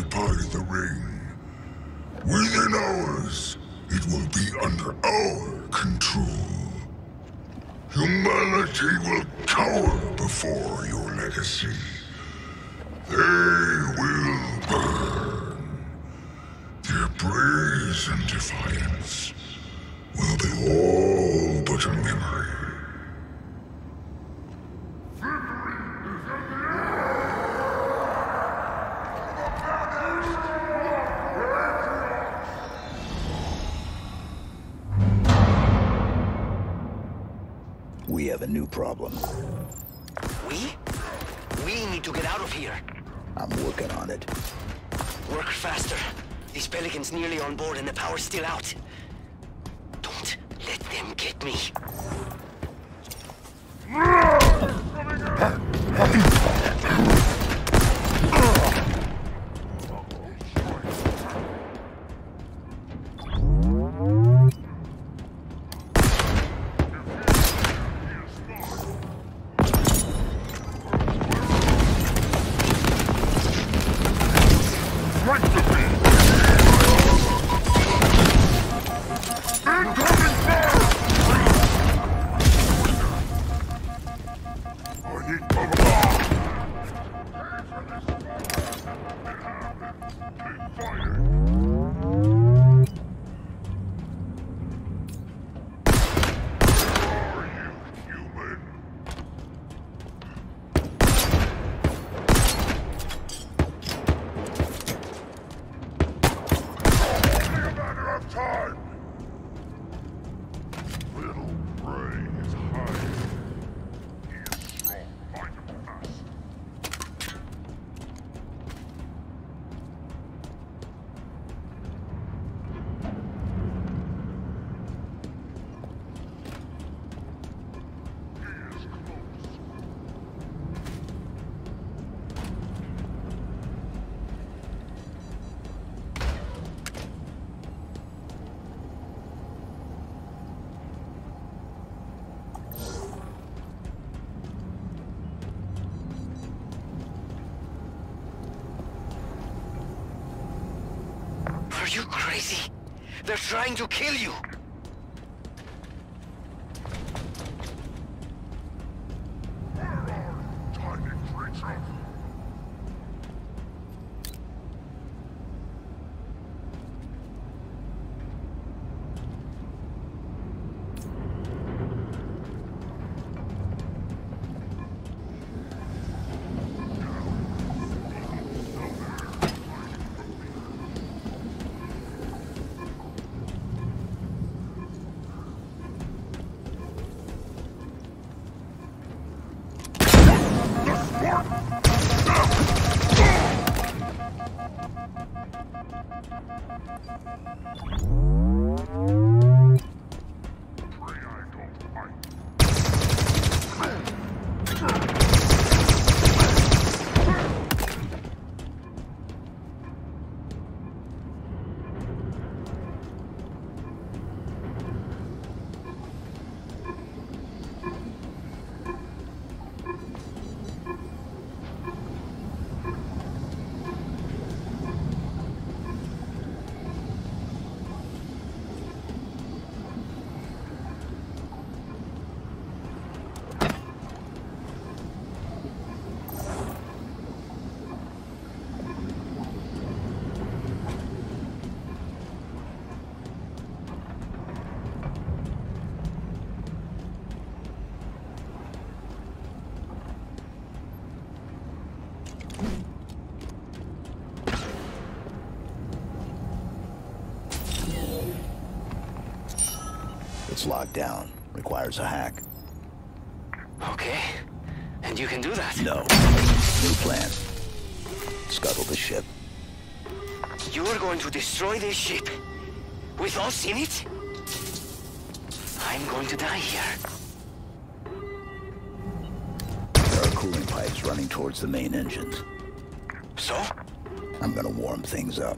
occupy the ring. Within hours, it will be under our control. Humanity will cower before your legacy. They will burn. Their brazen defiance will be all but a memory. New problem. We? We need to get out of here. I'm working on it. Work faster. These pelicans nearly on board and the power's still out. Don't let them get me. You crazy? They're trying to kill you. It's locked down. Requires a hack. Okay. And you can do that? No. New plan. Scuttle the ship. You are going to destroy this ship? With us in it? I'm going to die here. There are cooling pipes running towards the main engines. So? I'm gonna warm things up.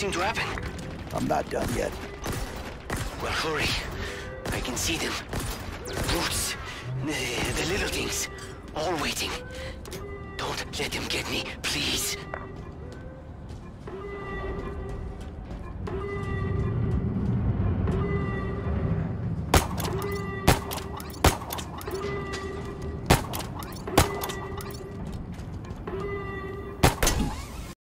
Seemed to happen. I'm not done yet. Well, hurry. I can see them. Brutes. The, the little things. All waiting. Don't let them get me, please.